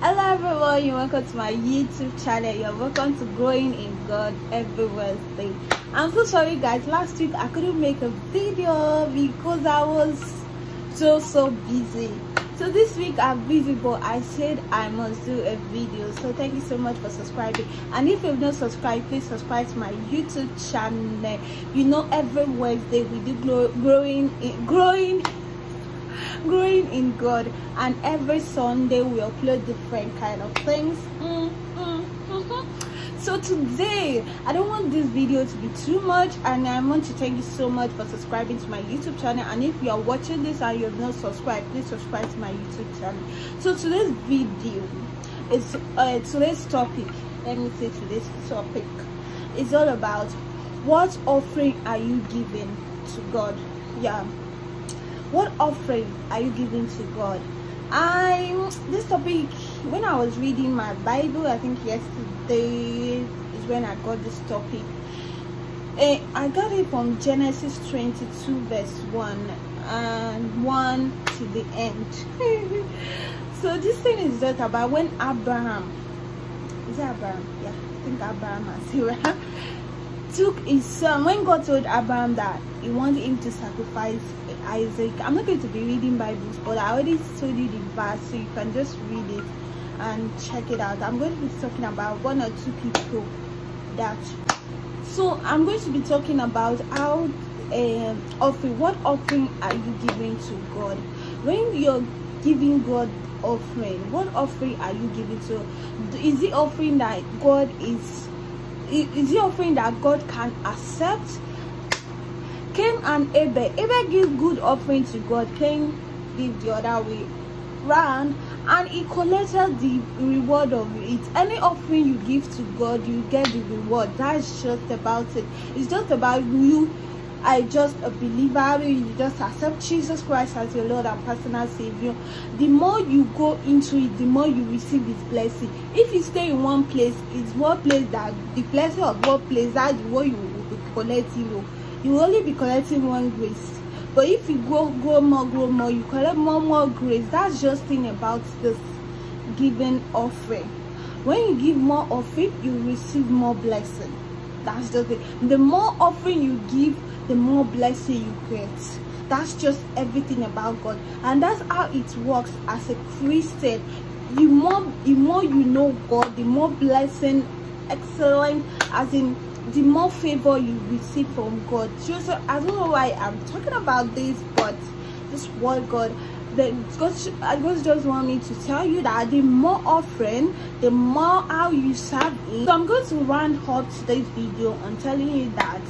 hello everyone. You're welcome to my youtube channel. You're welcome to growing in god every wednesday i'm so sorry guys. Last week i couldn't make a video because i was so so busy. So this week i'm busy but i said i must do a video. So thank you so much for subscribing. And if you've not subscribed please subscribe to my youtube channel. You know every wednesday we do grow, growing in growing growing in god and every sunday we upload different kind of things. Mm, mm, mm-hmm. so today i don't want this video to be too much and i want to thank you so much for subscribing to my youtube channel. And if you are watching this and you have not subscribed please subscribe to my youtube channel. So today's video is uh, today's topic. Let me say today's topic. Is all about what offering are you giving to god? Yeah what offering are you giving to god? I this topic when i was reading my bible i think yesterday is when i got this topic. Eh, i got it from genesis 22 verse 1 and 1 to the end. So this thing is just about when abraham is it abraham? Yeah i think abraham and sarah took his son. When god told abraham that he wanted him to sacrifice isaac i'm not going to be reading bibles but i already told you the verse so you can just read it and check it out i'm going to be talking about one or two people that so i'm going to be talking about how um offering what offering are you giving to god when you're giving god offering what offering are you giving to is the offering that god is is the offering that God can accept? Cain and Abel. Abel give good offering to God. Cain give the other way round and he collected the reward of it. Any offering you give to God, you get the reward. That's just about it. It's just about you I just a believer, you just accept Jesus Christ as your Lord and personal Savior, the more you go into it, the more you receive His blessing. If you stay in one place, it's one place that the blessing of one place that's what you will be collecting. You will only be collecting one grace. But if you grow, grow more, grow more, you collect more, more grace. That's just thing about this giving offering. When you give more offering, you receive more blessing. That's just it. The more offering you give, the more blessing you get that's just everything about god and that's how it works as a christian the more the more you know god the more blessing excellent as in the more favor you receive from god. I don't know why i'm talking about this but this word god that God, God just want me to tell you that the more offering, the more how you serve Him. So I'm going to round up today's video and telling you that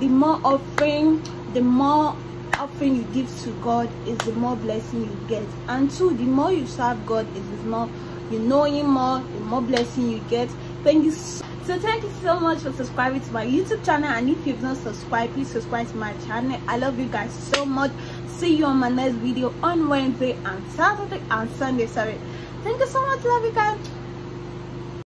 the more offering the more offering you give to god is the more blessing you get. And two the more you serve god is the more you know him more the more blessing you get. Thank you so, so thank you so much for subscribing to my youtube channel and if you've not subscribed please subscribe to my channel. I love you guys so much. See you on my next video on wednesday and saturday and sunday sorry. Thank you so much. Love you guys